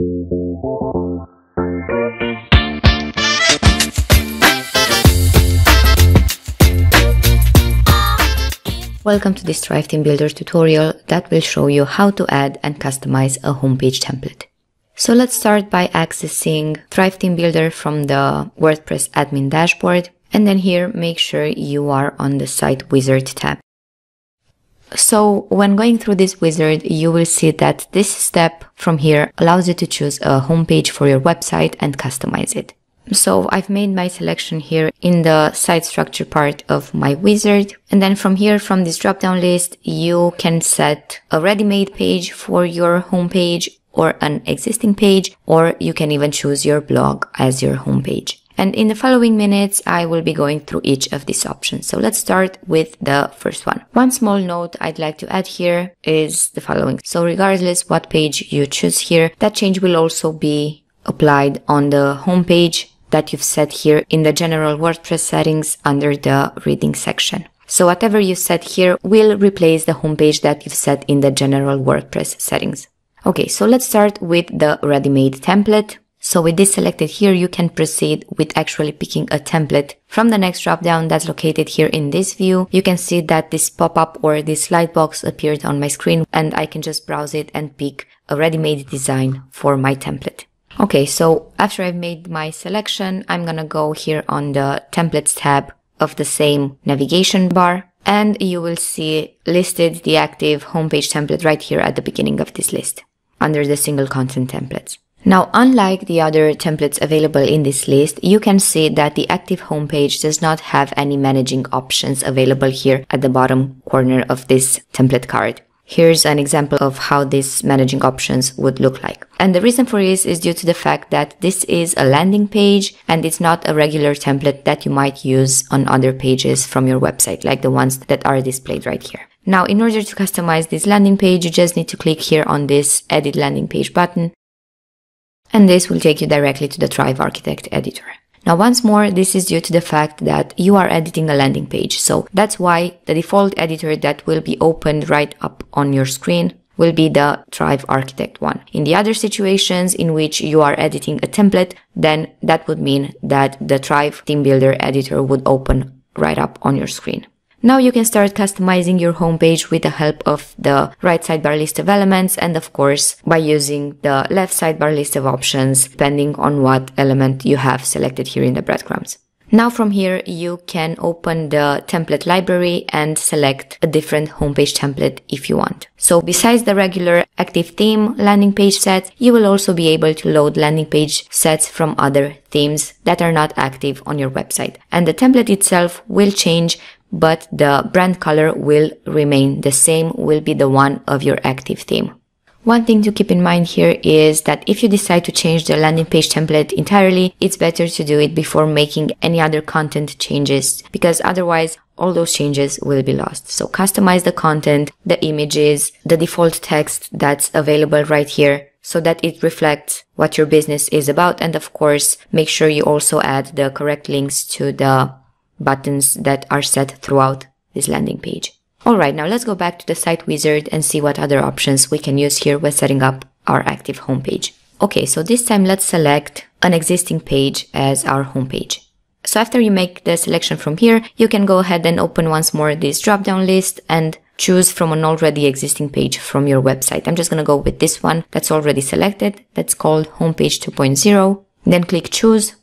Welcome to this Thrive Theme Builder tutorial that will show you how to add and customize a homepage template. So let's start by accessing Thrive Theme Builder from the WordPress admin dashboard. And then here, make sure you are on the site wizard tab. So when going through this wizard, you will see that this step from here allows you to choose a homepage for your website and customize it. So I've made my selection here in the site structure part of my wizard. And then from here, from this drop down list, you can set a ready-made page for your homepage or an existing page, or you can even choose your blog as your homepage. And in the following minutes, I will be going through each of these options. So let's start with the first one. One small note I'd like to add here is the following. So regardless what page you choose here, that change will also be applied on the homepage that you've set here in the general WordPress settings under the reading section. So whatever you set here will replace the homepage that you've set in the general WordPress settings. Okay, so let's start with the ready-made template. So with this selected here, you can proceed with actually picking a template from the next dropdown that's located here in this view. You can see that this pop-up or this slide box appeared on my screen and I can just browse it and pick a ready-made design for my template. Okay, so after I've made my selection, I'm gonna go here on the templates tab of the same navigation bar and you will see listed the active homepage template right here at the beginning of this list under the single content templates. Now, unlike the other templates available in this list, you can see that the active homepage does not have any managing options available here at the bottom corner of this template card. Here's an example of how these managing options would look like. And the reason for this is due to the fact that this is a landing page and it's not a regular template that you might use on other pages from your website, like the ones that are displayed right here. Now, in order to customize this landing page, you just need to click here on this edit landing page button. And this will take you directly to the Thrive Architect editor. Now, once more, this is due to the fact that you are editing a landing page. So that's why the default editor that will be opened right up on your screen will be the Thrive Architect one. In the other situations in which you are editing a template, then that would mean that the Thrive Theme Builder editor would open right up on your screen. Now you can start customizing your homepage with the help of the right sidebar list of elements and of course by using the left sidebar list of options depending on what element you have selected here in the breadcrumbs. Now from here, you can open the template library and select a different homepage template if you want. So besides the regular active theme landing page sets, you will also be able to load landing page sets from other themes that are not active on your website. And the template itself will change but the brand color will remain the same, will be the one of your active theme. One thing to keep in mind here is that if you decide to change the landing page template entirely, it's better to do it before making any other content changes because otherwise all those changes will be lost. So customize the content, the images, the default text that's available right here so that it reflects what your business is about. And of course, make sure you also add the correct links to the buttons that are set throughout this landing page. Alright, now let's go back to the site wizard and see what other options we can use here when setting up our active homepage. Okay, so this time let's select an existing page as our homepage. So after you make the selection from here, you can go ahead and open once more this drop-down list and choose from an already existing page from your website. I'm just going to go with this one that's already selected. That's called homepage 2.0. Then click choose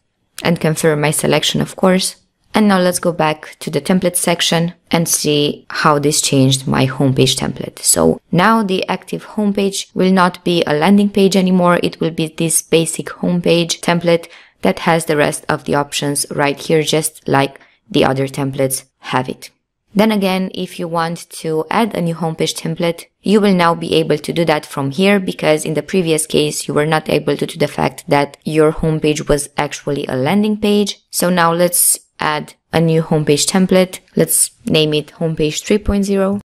and confirm my selection, of course. And now let's go back to the template section and see how this changed my homepage template. So now the active homepage will not be a landing page anymore. It will be this basic homepage template that has the rest of the options right here, just like the other templates have it. Then again, if you want to add a new homepage template, you will now be able to do that from here because in the previous case, you were not able to do the fact that your homepage was actually a landing page. So now let's add a new homepage template. Let's name it homepage 3.0.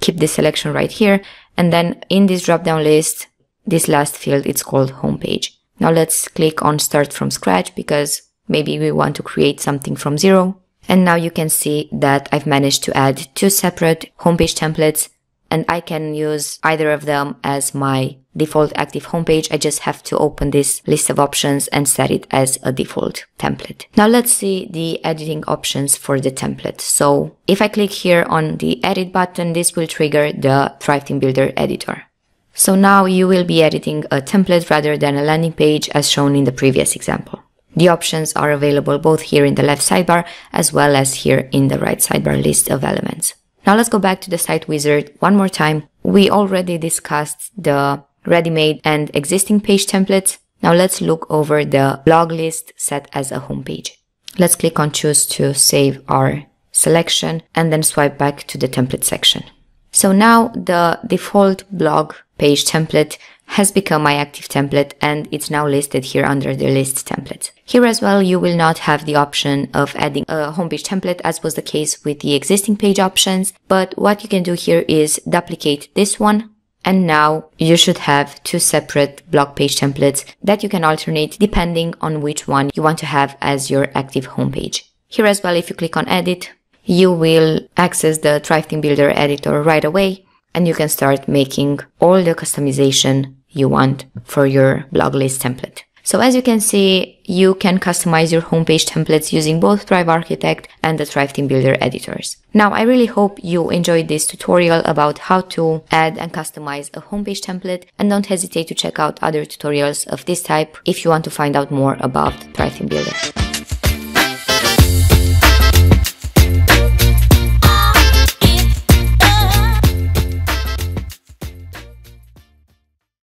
Keep this selection right here. And then in this drop-down list, this last field, it's called homepage. Now let's click on start from scratch because maybe we want to create something from zero. And now you can see that I've managed to add two separate homepage templates and I can use either of them as my default active homepage, I just have to open this list of options and set it as a default template. Now let's see the editing options for the template. So if I click here on the edit button, this will trigger the Thrive Theme Builder editor. So now you will be editing a template rather than a landing page as shown in the previous example. The options are available both here in the left sidebar as well as here in the right sidebar list of elements. Now let's go back to the site wizard one more time. We already discussed the ready-made and existing page templates. Now let's look over the blog list set as a homepage. Let's click on choose to save our selection and then swipe back to the template section. So now the default blog page template has become my active template and it's now listed here under the list templates. Here as well, you will not have the option of adding a homepage template as was the case with the existing page options. But what you can do here is duplicate this one. And now you should have two separate blog page templates that you can alternate depending on which one you want to have as your active homepage. Here as well, if you click on edit, you will access the Thrive Theme Builder editor right away and you can start making all the customization you want for your blog list template. So as you can see, you can customize your homepage templates using both Thrive Architect and the Thrive Theme Builder editors. Now, I really hope you enjoyed this tutorial about how to add and customize a homepage template and don't hesitate to check out other tutorials of this type if you want to find out more about Thrive Theme Builder.